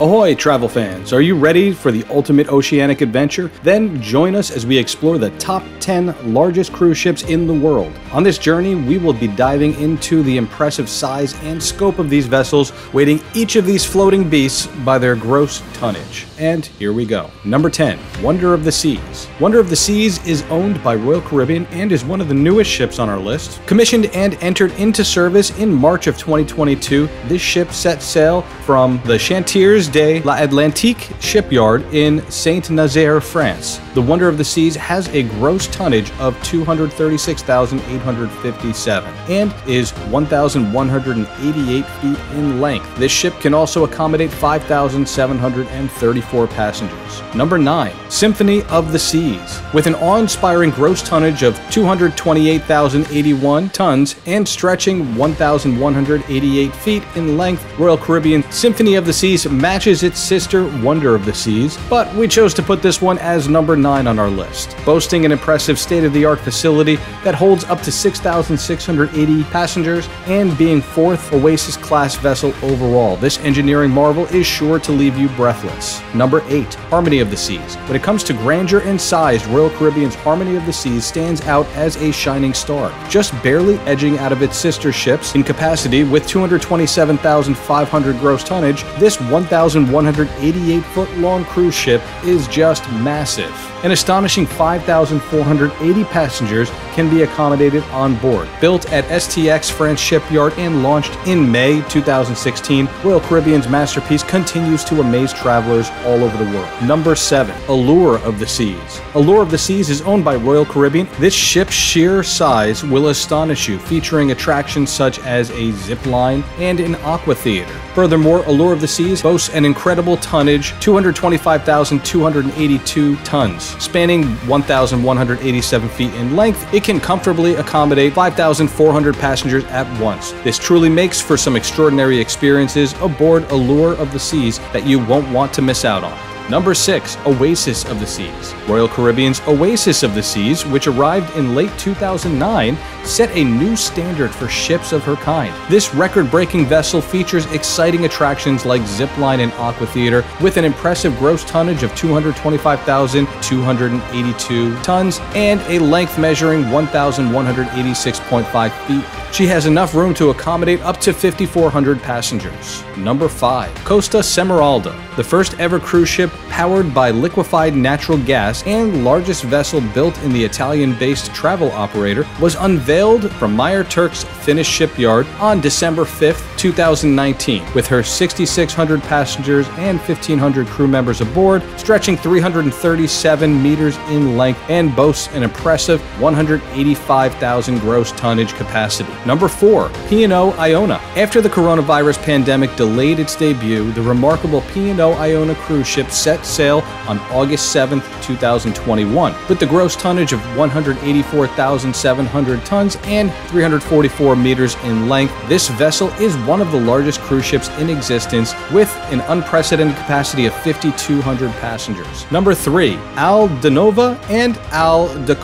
Ahoy, travel fans! Are you ready for the ultimate oceanic adventure? Then join us as we explore the top 10 largest cruise ships in the world. On this journey, we will be diving into the impressive size and scope of these vessels, weighting each of these floating beasts by their gross tonnage. And here we go. Number 10, Wonder of the Seas. Wonder of the Seas is owned by Royal Caribbean and is one of the newest ships on our list. Commissioned and entered into service in March of 2022, this ship set sail from the Chantiers de l'Atlantique shipyard in Saint Nazaire, France. The Wonder of the Seas has a gross tonnage of 236,857 and is 1,188 feet in length. This ship can also accommodate 5,734 passengers. Number 9. Symphony of the Seas. With an awe-inspiring gross tonnage of 228,081 tons and stretching 1,188 feet in length, Royal Caribbean Symphony of the Seas matches its sister Wonder of the Seas, but we chose to put this one as number 9 on our list. Boasting an impressive state-of-the-art facility that holds up to 6,680 passengers and being fourth Oasis-class vessel overall, this engineering marvel is sure to leave you breathless. Number 8. Harmony of the Seas. When it comes to grandeur and size, Royal Caribbean's Harmony of the Seas stands out as a shining star, just barely edging out of its sister ships in capacity with 227,500 gross tonnage. This 1,188 foot long cruise ship is just massive. An astonishing 5,480 passengers can be accommodated on board. Built at STX France Shipyard and launched in May 2016, Royal Caribbean's masterpiece continues to amaze travelers all over the world. Number 7. Allure of the Seas. Allure of the Seas is owned by Royal Caribbean. This ship's sheer size will astonish you, featuring attractions such as a zip line and an aqua theater. Furthermore, Allure of the Seas boasts an incredible tonnage 225,282 tons. Spanning 1,187 feet in length, it can comfortably accommodate 5,400 passengers at once. This truly makes for some extraordinary experiences aboard Allure of the Seas that you won't want to miss out on. Number 6. Oasis of the Seas. Royal Caribbean's Oasis of the Seas, which arrived in late 2009, set a new standard for ships of her kind. This record-breaking vessel features exciting attractions like zipline and aqua theater with an impressive gross tonnage of 225,282 tons and a length measuring 1,186.5 feet. She has enough room to accommodate up to 5,400 passengers. Number 5. Costa Smeralda, the first ever cruise ship powered by liquefied natural gas and largest vessel built in the Italian-based travel operator, was unveiled from Meyer Turku's Finnish shipyard on December 5, 2019, with her 6,600 passengers and 1,500 crew members aboard, stretching 337 meters in length and boasts an impressive 185,000 gross tonnage capacity. Number 4. P&O Iona. After the coronavirus pandemic delayed its debut, the remarkable P&O Iona cruise ship set sail on August 7, 2021. With the gross tonnage of 184,700 tons and 344 meters in length, this vessel is one of the largest cruise ships in existence with an unprecedented capacity of 5,200 passengers. Number 3. AIDAnova and Al de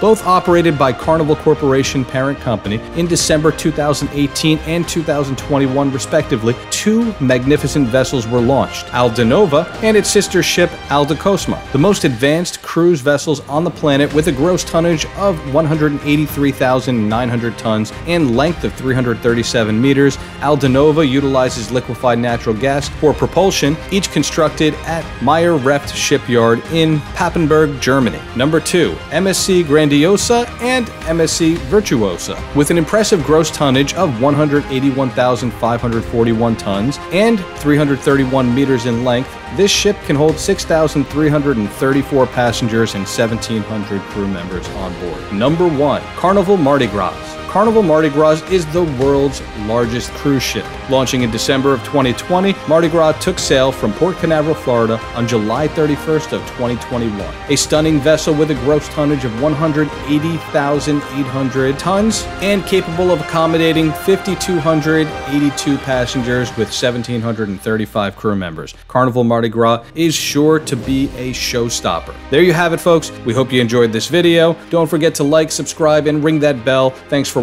both operated by Carnival Corporation parent company in December 2018 and 2021 respectively, two magnificent vessels were launched, AIDAnova and its sister ship Al the most advanced cruise vessels on the planet with a gross tonnage of 183,900 tons and length of 337 meters. AIDAnova utilizes liquefied natural gas for propulsion, each constructed at Meyer Werft shipyard in Papenburg, Germany. Number 2, MSC Grandiosa and MSC Virtuosa, with an impressive gross tonnage of 181,541 tons and 331 meters in length. This ship can hold 6,334 passengers and 1,700 crew members on board. Number 1, Carnival Mardi Gras. Carnival Mardi Gras is the world's largest cruise ship. Launching in December of 2020, Mardi Gras took sail from Port Canaveral, Florida on July 31st of 2021. A stunning vessel with a gross tonnage of 180,800 tons and capable of accommodating 5,282 passengers with 1,735 crew members. Carnival Mardi Gras is sure to be a showstopper. There you have it, folks. We hope you enjoyed this video. Don't forget to like, subscribe, and ring that bell. Thanks for